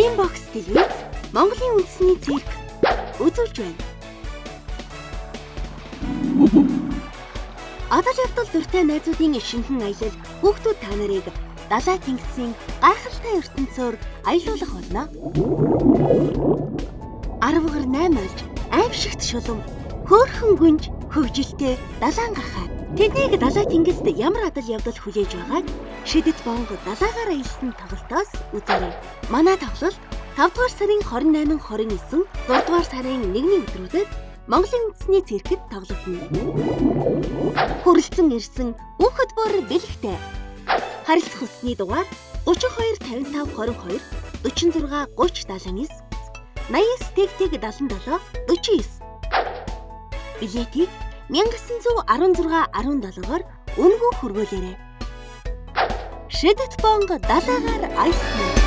Fox телевиз Монголын үндэсний цирк үзүүлж байна. Адал явдал дуртай найзуудын шинхэн аялал хүүхдүүд та нарыг далай тэнгисийн гайхалтай ертөнцөөр аялуулах болно. 10-гаар 8 алж аимшигт шулам хөөхөн гүнж хөгжилтэй далаан гахаа. Тэднийг далай тэнгист ямар адал явдал хүлээж байгааг шидэт бонго далаагаар аялсан тоглолтоос үзээрэй. Манай тоглолт 5 дугаар сарын 28, 29, 6 дугаар сарын 1-ний өдрүүдэд Монголын үндэсний циркэд тоглогдно. Хүрэлцэн ирсэн бүхэд бүр бэлэгтэй. Харилцах хүсний дугаар 32 55 22 46 30 79 89 тэг тэг 77 49 Билетийг 1916 17-оор үнэгүй хөргөөлөөрэй. Шидэт бонго далаагаар аялсан.